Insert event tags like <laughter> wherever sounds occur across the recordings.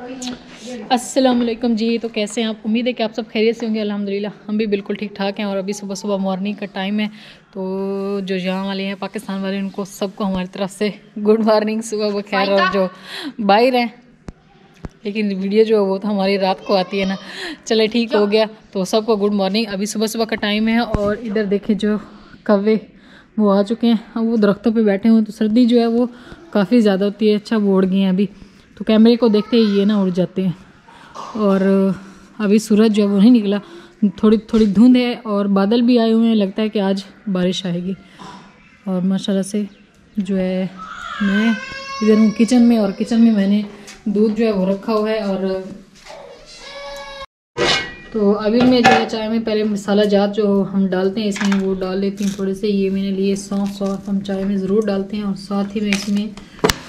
वालेकुम जी तो कैसे हैं आप? उम्मीद है कि आप सब खैरियत से होंगे अल्हम्दुलिल्लाह। हम भी बिल्कुल ठीक ठाक हैं और अभी सुबह सुबह मॉर्निंग का टाइम है तो जो यहाँ वाले हैं पाकिस्तान वाले उनको सबको हमारी तरफ़ से गुड मॉर्निंग सुबह वो खैर और जो बाहर हैं। लेकिन वीडियो जो है वो तो हमारी रात को आती है ना। चले ठीक हो गया तो सबको गुड मॉर्निंग अभी सुबह सुबह का टाइम है और इधर देखें जो कवे वो आ चुके हैं। अब वो दरख्तों पर बैठे हुए तो सर्दी जो है वो काफ़ी ज़्यादा होती है। अच्छा वो उड़ गए हैं अभी। तो कैमरे को देखते ही ये ना उड़ जाते हैं। और अभी सूरज जो है वो नहीं निकला। थोड़ी थोड़ी धुंध है और बादल भी आए हुए हैं। लगता है कि आज बारिश आएगी। और माशाल्लाह से जो है मैं इधर हूँ किचन में और किचन में मैंने दूध जो है वो रखा हुआ है और तो अभी मैं जो है चाय में पहले मसाला जात जो हम डालते हैं इसमें वो डाल लेती हूँ थोड़े से। ये मैंने लिए सौंफ सौंफ हम चाय में ज़रूर डालते हैं और साथ ही मैं इसमें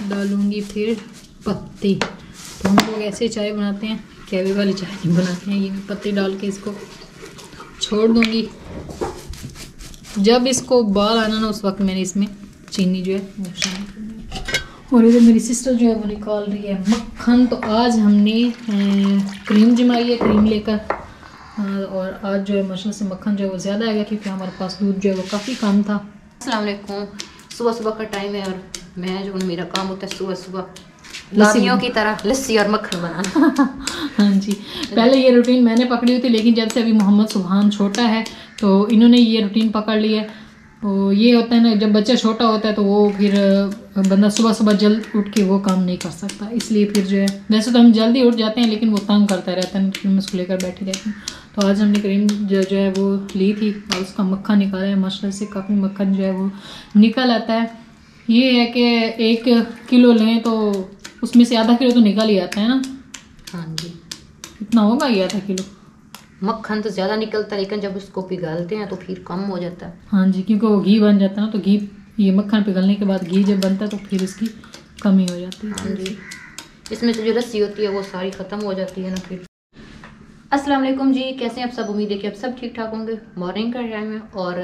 डालूँगी फिर पत्ती। तो हम लोग ऐसे चाय बनाते हैं कैवे वाली चाय नहीं बनाते हैं, ये मैं पत्ती डाल के इसको छोड़ दूँगी। जब इसको बाल आना ना, उस वक्त मैंने इसमें चीनी जो है और इधर मेरी सिस्टर जो है, वो निकाल रही है मक्खन। तो आज हमने क्रीम जमाई है क्रीम लेकर। और आज जो है मशीन से मक्खन जो है, वो ज़्यादा आएगा, क्योंकि हमारे पास दूध जो है, वो काफ़ी कम था। असलकुम सुबह सुबह का टाइम है और मैं जो मेरा काम होता है सुबह सुबह लामियों की तरह लस्सी और मक्खन बनाना। <laughs> हाँ जी। पहले ये रूटीन मैंने पकड़ी हुई थी लेकिन जब से अभी मोहम्मद सुबहान छोटा है तो इन्होंने ये रूटीन पकड़ ली है। तो ये होता है ना जब बच्चा छोटा होता है तो वो फिर बंदा सुबह सुबह जल्द उठ के वो काम नहीं कर सकता। इसलिए फिर जो है वैसे तो हम जल्दी उठ जाते हैं लेकिन वो तंग करता रहता है फिर मैं उसको लेकर बैठी रहती हूँ। तो आज हमने क्रीम जो जो है वो ली थी और उसका मक्खन निकाला है माशा से काफ़ी मक्खन जो है वो निकल आता है। ये है कि एक किलो लें तो उसमें से आधा किलो तो निकल ही आता है ना। हाँ जी। कितना होगा ये आधा किलो? मक्खन तो ज़्यादा निकलता है लेकिन जब उसको पिघलते हैं तो फिर कम हो जाता है। हाँ जी क्योंकि वो घी बन जाता है ना तो घी ये मक्खन पिघलने के बाद घी जब बनता है तो फिर इसकी कमी हो जाती है। हाँ जी। इसमें से जो रस्सी होती है वो सारी ख़त्म हो जाती है ना फिर। अस्सलाम वालेकुम जी कैसे हैं आप सब? उम्मीद है कि आप सब ठीक ठाक होंगे। मॉर्निंग का टाइम है और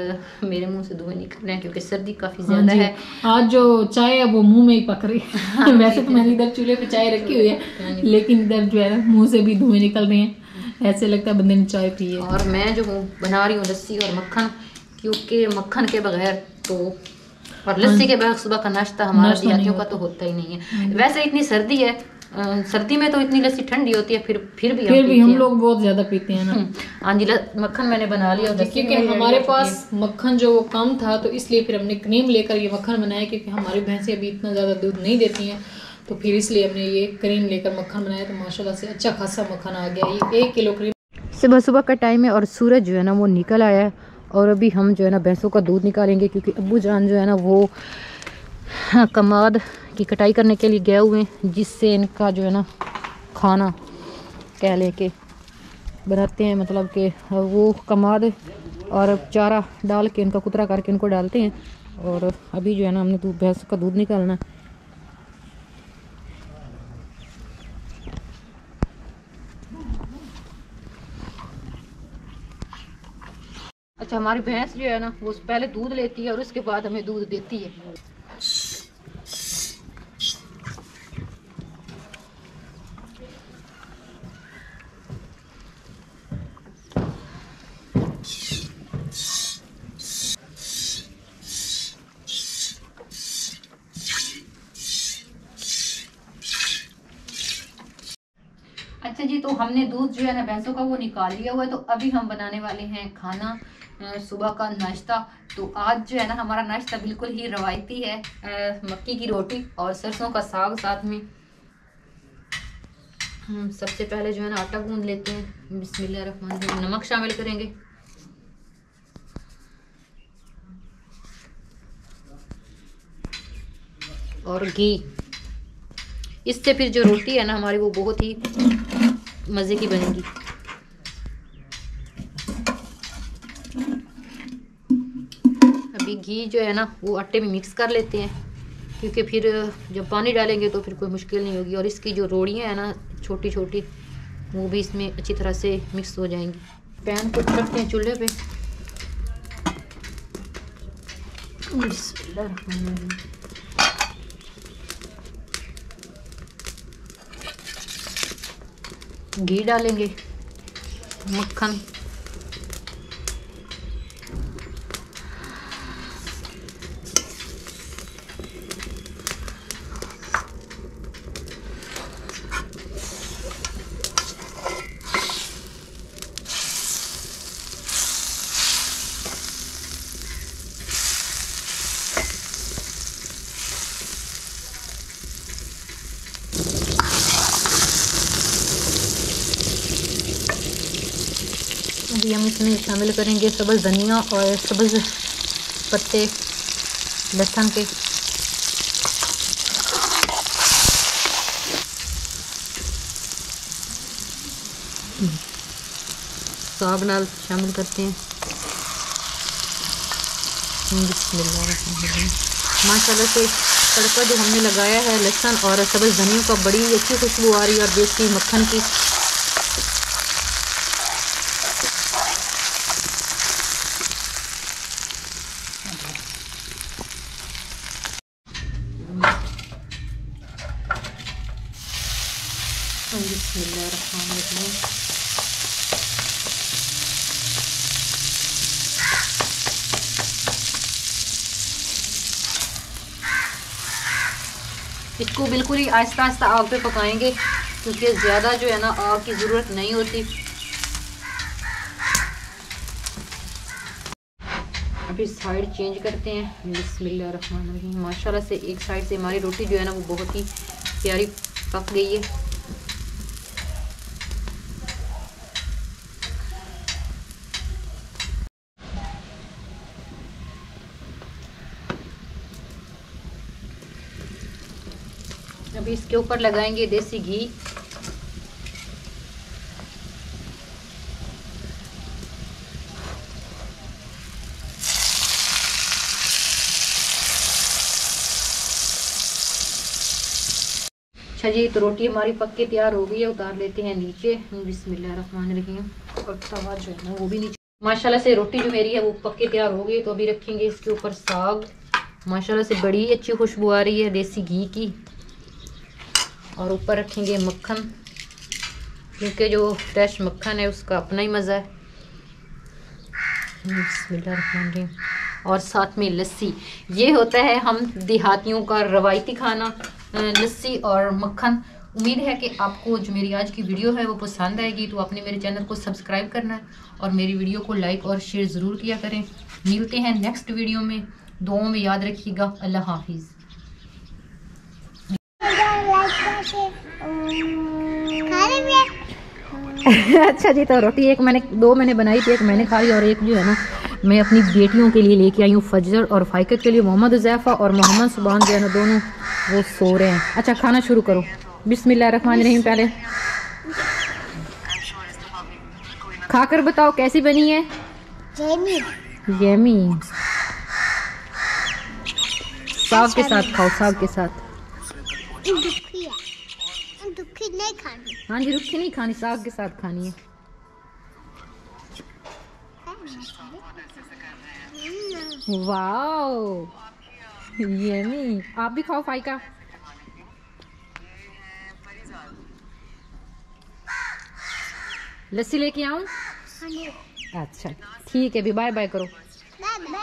मेरे मुँह से धुएँ निकल रहे हैं क्योंकि सर्दी काफ़ी हाँ ज़्यादा है। आज जो चाय है वो मुँह में ही पक रही है। हाँ वैसे तो मैंने इधर चूल्हे पे चाय रखी हुई है हाँ लेकिन इधर जो है मुँह से भी धुएँ निकल रहे हैं। ऐसे लगता है बंदे ने चाय पी है। और मैं जो हूँ बना रही हूँ लस्सी और मक्खन क्योंकि मक्खन के बगैर तो और लस्सी के बगैर सुबह का नाश्ता हमारे देहातियों का तो होता। ही नहीं है। वैसे इतनी सर्दी है सर्दी में तो इतनी लस्सी ठंडी होती है फिर फिर भी फिर भी हम लोग बहुत ज़्यादा पीते हैं ना। हम्म। हाँ जी मक्खन मैंने बना लिया क्योंकि हमारे पास मक्खन जो वो कम था तो इसलिए फिर हमने क्रीम लेकर ये मक्खन बनाया क्योंकि हमारी भैंसें अभी इतना ज़्यादा दूध नहीं देती हैं। तो फिर इसलिए हमने ये क्रीम लेकर मक्खन बनाया तो माशाल्लाह से अच्छा खासा मक्खन आ गया। ये एक किलो क्रीम सुबह सुबह का टाइम है और सूरज जो है ना वो निकल आया है और अभी हम जो है ना भैंसों का दूध निकालेंगे क्योंकि अबू जान जो है ना वो हाँ, कमाद की कटाई करने के लिए गए हुए जिससे इनका जो है ना खाना कह लें के बनाते हैं मतलब कि वो कमाद और चारा डाल के इनका कुतरा करके इनको डालते हैं। और अभी जो है ना हमने दूध भैंस का दूध निकालना अच्छा हमारी भैंस जो है ना, वो पहले दूध लेती है और उसके बाद हमें दूध देती है। जी तो हमने दूध जो है ना भैंसों का वो निकाल लिया हुआ है तो अभी हम बनाने वाले हैं खाना सुबह का नाश्ता। तो आज जो है ना हमारा नाश्ता बिल्कुल ही रवायती है मक्की की रोटी और सरसों का साग साथ में। हम सबसे पहले जो है ना आटा गूंद लेते हैं। बिस्मिल्लाह नमक शामिल करेंगे। और घी। इससे फिर जो रोटी है ना हमारी वो बहुत ही मज़े की बनेगी। अभी घी जो है ना, वो आटे में मिक्स कर लेते हैं, क्योंकि फिर जब पानी डालेंगे तो फिर कोई मुश्किल नहीं होगी, और इसकी जो रोड़ियाँ हैं ना छोटी छोटी वो भी इसमें अच्छी तरह से मिक्स हो जाएँगी। पैन को रखते हैं चूल्हे पे। घी डालेंगे मक्खन। अभी हम इसमें शामिल करेंगे सब्ज़ धनिया और सब्ज़ पत्ते, लहसुन के। साग नाल शामिल करते हैं। माशाल्लाह से तड़का जो हमने लगाया है लहसुन और सब्ज़ धनिया का, बड़ी अच्छी खुशबू आ रही है और देसी मक्खन की। इसको बिल्कुल ही आहिस्ता आहिस्ता आग पे पकाएँगे, क्योंकि ज़्यादा जो है ना आग की ज़रूरत नहीं होती। अभी साइड चेंज करते हैं। बिस्मिल्लाह माशाल्लाह से एक साइड से हमारी रोटी जो है ना, वो बहुत ही प्यारी पक गई है। अभी इसके ऊपर लगाएँगे देसी घी। अच्छा जी तो रोटी हमारी पक के तैयार हो गई है, उतार लेते हैं नीचे। बिस्मिल्लाहिर्रहमानिर्रहीम और तवा जो है ना, वो भी नीचे। माशाल्लाह से रोटी जो मेरी है, वो पक के तैयार हो गई तो अभी रखेंगे इसके ऊपर साग। माशाल्लाह से बड़ी अच्छी खुशबू आ रही है देसी घी की। और ऊपर रखेंगे मक्खन, क्योंकि जो फ्रेश मक्खन है, उसका अपना ही मज़ा है। और साथ में लस्सी। ये होता है हम देहातियों का रवायती खाना। लस्सी और मक्खन। उम्मीद है कि आपको जो मेरी आज की वीडियो है वो पसंद आएगी तो आपने मेरे चैनल को सब्सक्राइब करना है और मेरी वीडियो को लाइक और शेयर ज़रूर किया करें। मिलते हैं नेक्स्ट वीडियो में। दुआओं में याद रखिएगा। अल्लाह हाफिज़। <laughs> अच्छा जी तो रोटी एक मैंने, दो मैंने बनाई थी, एक मैंने खाई और एक जो है ना मैं अपनी बेटियों के लिए लेके आई हूँ फजर और फाइकत के लिए मोहम्मद उजैफ़ा और मोहम्मद सुबहान जो है ना दोनों वो सो रहे हैं। अच्छा खाना शुरू करो। बिस्मिल्लाह रहमान रहीम पहले। खाकर बताओ कैसी बनी है? येमी साग के साथ खाओ साग के साथ। नहीं खानी। हाँ जी रुखी नहीं खानी साग के साथ खानी है। वाओ। यमी आप भी खाओ फाइका। लस्सी लेके आऊ? अच्छा ठीक है भी बाय बाय करो। Bye bye